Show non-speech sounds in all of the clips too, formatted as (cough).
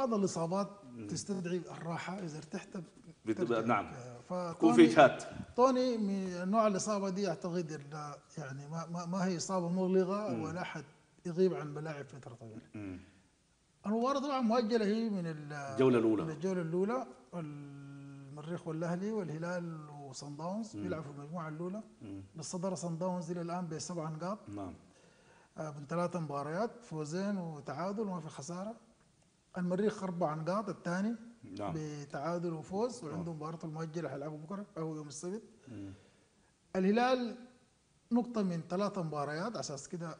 بعض الإصابات تستدعي الراحة إذا ارتحت بتبقى. نعم. يكون في شات توني من نوع الإصابة دي أعتقد يعني ما, ما, ما هي إصابة مغلقة ولا احد يغيب عن الملاعب فترة طويلة. المباراة طبعا مؤجلة هي من ال- الجولة الأولى. من الجولة الأولى. المريخ والأهلي والهلال وصن داونز بيلعبوا في المجموعة الأولى. بالصدر صن داونز إلى الآن بسبع نقاط. نعم. آه، من ثلاث مباريات فوزين وتعادل وما في خسارة. المريخ أربع نقاط الثاني نعم. بتعادل وفوز وعنده مباراته المؤجله حيلعبوا بكرة أو يوم السبت. الهلال نقطة من ثلاث مباريات على أساس كده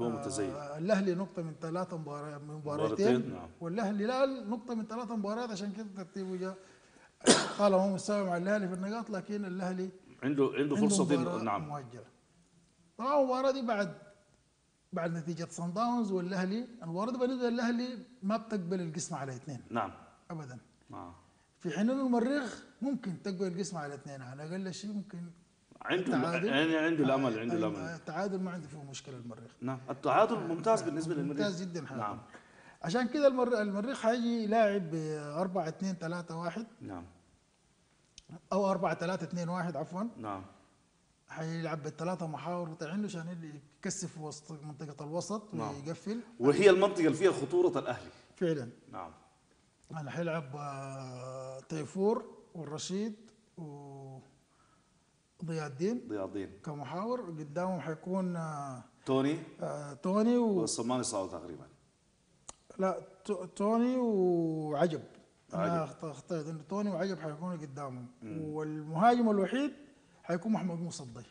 هو متزين. آه الأهلي نقطة من ثلاث مباريات من مباراتين، نعم. والأهلي الهلال نقطة من ثلاث مباريات عشان كده ترتيبه جاء (coughs) طالما هو مستوى مع الأهلي في النقاط لكن الأهلي عنده عنده عنده مباراة دي نعم. مؤجلة طبعا المباراة دي بعد بعد نتيجة صن داونز والأهلي المباراة دي بالنسبة للأهلي ما بتقبل القسمة على اثنين. نعم. ابدا. آه. في حين إنه المريخ ممكن تقبل القسمة على اثنين على أقل شيء ممكن عنده. يعني عنده الأمل عنده آه، الأمل. التعادل ما عنده فيه مشكلة المريخ. نعم. التعادل ممتاز بالنسبة للمريخ. ممتاز جدا حاجة. نعم. عشان كده المر... المريخ حيجي لاعب ب 4 2 3 1 نعم. أو 4 3 2 1 عفوا. نعم. حيلعب بالثلاثه محاور بتاعينه عشان يكثف وسط منطقة الوسط نعم. ويقفل. وهي المنطقة اللي فيها خطورة الأهلي. فعلا. نعم. أنا حيلعب آه، تيفور والرشيد و ضياء الدين ضياء الدين. كمحاور. قدامهم حيكون آه، توني. آه، توني و... والصماني صاو تقريبا. لا تو- توني وعجب. أنا عجب. أخت- اخترت إنه توني وعجب حيكونوا قدامهم. والمهاجم الوحيد حيكون محمود الضي